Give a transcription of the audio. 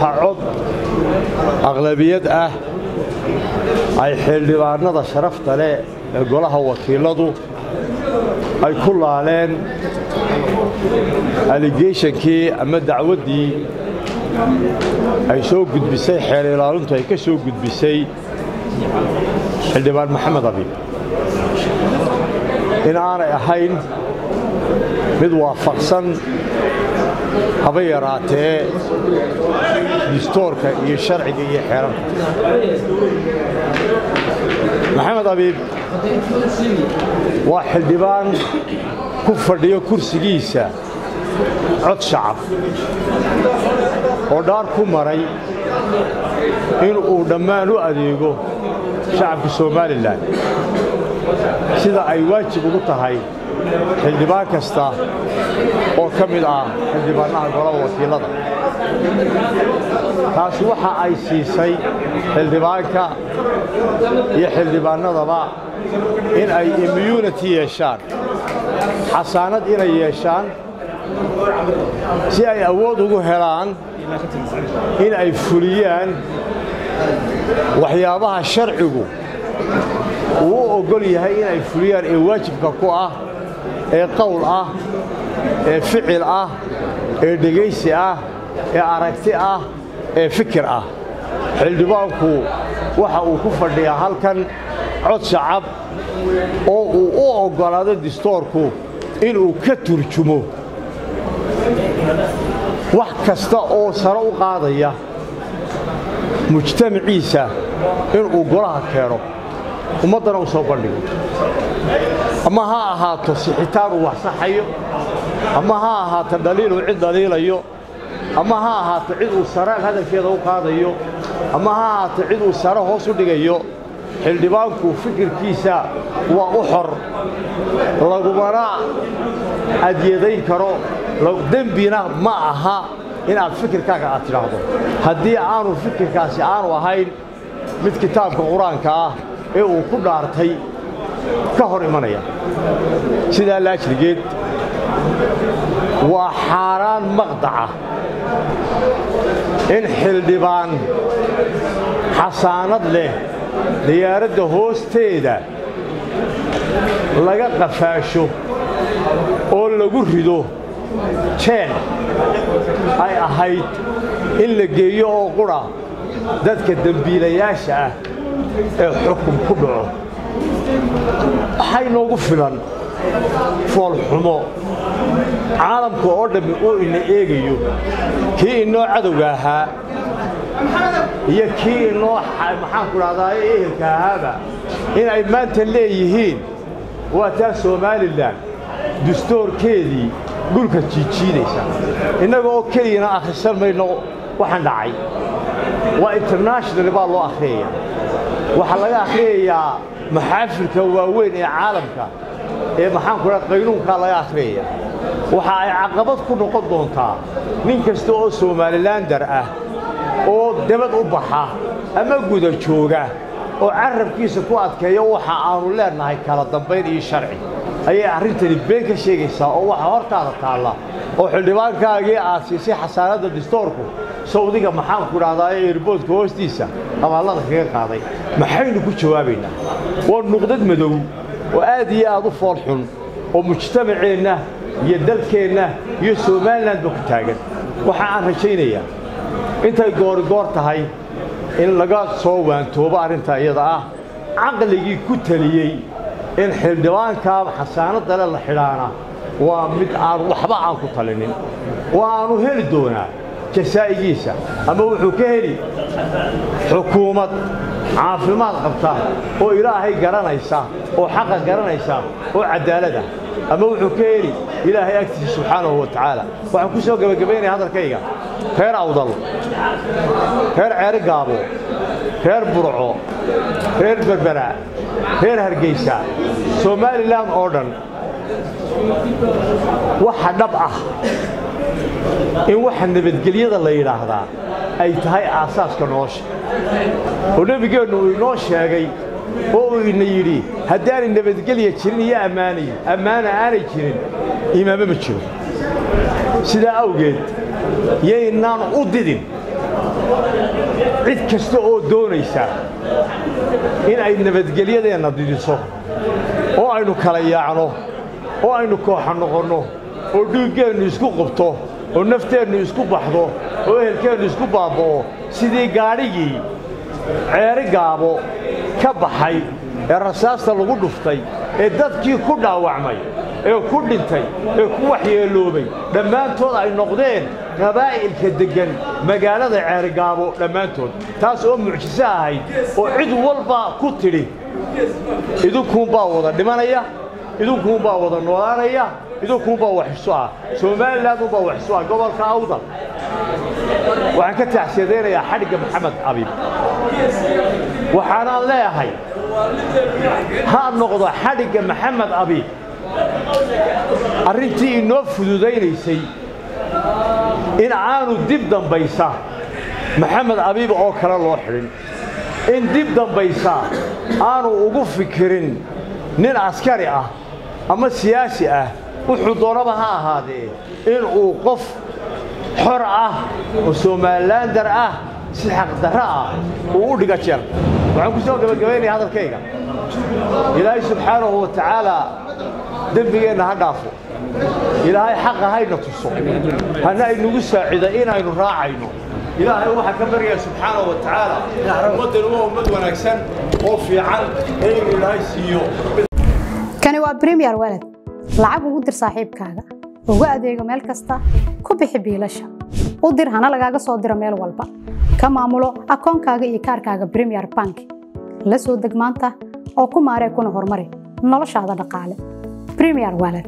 waxaa cod aqlabiyad ah ay xildhibaanada sharafta leh ee golaha wakiiladu ay ku laaleen aligeeshankii ama dacwaddii ay soo gudbisay xeer ilaalintu ay ka soo gudbisay xildhibaan maxamed abiib in aanay ahayn mid waafaqsan haba yaraatee distoorka iyo sharciga iyo xeeranka maxamed abiib waa xildhibaan ku fadhiyo kursigiisa cod shacab oo dhaar ku maray in uu dhammaan u adeego shacabka somalilan sida ay waajib ugu tahay xildhibaan kasta oo ka mid ah xildhibaannaha golaha wakiilada. Taasi waxa ay siisay xildhibaanka iyo xildhibaannadaba in ay immunity yeeshaan xasaanad inay yeeshaan si ay awood ugu helaan in ay fuliyaan waxyaabaha sharcigu uu u oggol yahay in ay fuliyaan ee waajibka ku ah ee qowl ah ee ficil ah ee dhegaysi ah ee aragti ah ee fikir ah. Xildhibaanku waxa uu ku fadhiyaa halkan cod shacab oo uu u oggolaado distoorku inuu ka turjumo. Wax kasta oo sare u qaadaya mujtamaciisa inuu golaha keeno ummaddana u soo bandhigo ama ha ahaato sixitaan uu wax saxayo ama ha ahaato dhaliiluu cid dhaliilayo ama ha ahaato cid uu saraan hadalkeeda u qaadayo. Ama ha ahaato cid uu sare hoos u dhigayo. Xildhibaanku fikirkiisa waa u xor. Lagumana adyadayn karo. Dembina ma aha inaad fikirkaaga aad tidhaahdo. Haddii aanu fikirkaasi aanu ahayn mid kitaabka qur'aanka ah ee uu ku dhaartay ka hor imanaya. Sidaa laajligeed waa xaaraan maqdaca in xildhibaan xasaanad leh diyaaradda hoosteeda laga qafaasho oo lagu rido jeen ay ahayd in la geeyo oo qudha dadka dembiilayaasha ah ee xukun ku dhaco. Waxay noogu filan foolxumo caalamka oo dhammi uu ina eegayo kii inoo cadowga ahaa iyo kii inoo maxaanku dhahdaa ehelka ahaaba in ay maanta leeyihiin waa taa somalilan dastoorkeedii dhulka jiijiidaysa innaga oo keliyana akhrisan mayno waxaan dhacay. Waa international baa loo akhriyaya waxaa laga akhriyayaa maxaafilka waaweyn ee caalamka ee maxaanku dhaha qaynuunkaa laga akhriyaya waxa ay caqabad ku noqon doontaa nin kasta oo somalilandar ah oo dabad u baxa ama guda jooga oo carabkiisa ku adkeeya waxa aanu leennahay kala dambayn iyo sharci. Ayay arrintani been ka sheegaysaa oo waxa hortaada taalla oo xildhibaankaagii aad siisay xasaanadda distoorku sawdiga maxaanku dhahdaa ee erboodka hoostiisa abaallada kaga qaaday. Maxaynu ku jawaabaynaa? Waa nuqdad madow oo aad iyo aad u fool xun oo mujtamaceenna iyo dalkeenna iyo somalilandba ku taagan. Waxa aan rajaynayaa intay goorigoor tahay in laga soo waantoobo arrinta iyada ah. Caqligii ku teliyey in xildhibaankaa xasaanadda le la xidhaana waa mid aan waxba aan ku talinin. Waannu heli doonaa jasaa'igiisa ama wuxuu ka heli xukuumad caafimaad qabta oo ilaahay garanaysa oo xaqa garanaysa oo caddaalada ama wuxuu ka heli ilaahay agtiisa subxaanahu wa tacaala. Waxaan ku soo gebagabaynaya hadalkayga. Reer awdal reer ceeri gaabo reer burco reer berbera reer hargaysa somalilan oo dhan. Waxa dhab ah in waxa nabadgelyada la yidhaahdaa ay tahay aasaaska nolosha oo nebigeennu uu inoo sheegay oo uu ina yidhi haddaanay nabadgelya jirin iyo ammaanay ammaana aanay jirin imaamo ma jiro. Sidaa awgeed yaynaan u didin. Cid kasta oo doonaysa in ay nabadgelyadeenna didiso oo aynu kala yaacno oo aynu kooxa noqonno oo dhiiggeennu isku qubto oo nafteennu isku baxdo oo ehelkeennu isku baaba'o sidii gaadhigii ceeri gaabo ka baxay ee rasaasta lagu dhuftay ee dadkii ku dhaawacmay ee ku dhintay ee ku waxyeeloobay dhammaantood ay noqdeen qabaa'ilka deggan magaalada ceerigaabo dhammaantood. Taas oo mucjiso ahayd oo cid walba ku tidhi idinkuunbaa wada dhimanaya idinkuunbaa wada noolaanaya idinkuunbaa wax isu ah. Somalilan unbaa wax isu ah. Gobolka awdal waxaan ka taacsiyadaynayaa xadhigga maxamed abib waxaanaan leeyahay ha noqdo xadhigga maxamed abib arrintii inoo fududaynaysay in aanu dib dambaysa maxamed abiib oo kale loo xidhin. In dib dambaysa aanu ugu fikirin nin askari ah ama siyaasi ah wuxuu doonaba ha ahaadee inuu qof xor ah oo somalilaandar ah si xaqdarro ah uu u dhiga jeel waxaan ku soo gabagabaynaya hadalkayga. Ilaahay subxaanahu wa tacaalaa dembigeenna ha dhaafo. Ilaahay xaqa hayna tuso. Hana aynugu saacida inaynu raacayno. Ilaahay waxaa ka baryaya subxaanahu wa tacaala ummaddani waa ummad wanaagsan oo fiican ee ilaahay siiyo kani waa bremiyer walad lacag ugu dir saaxiibkaaga. Ugu adeego meel kasta. Ku bixi biilasha. U dir hana lagaaga soo diro meel walba. Ka maamulo akoonkaaga iyo kaarkaaga bremiyer bank. La soo deg maanta oo ku maaree kuna horumari. Noloshaada dhaqaale. Bremiyer walad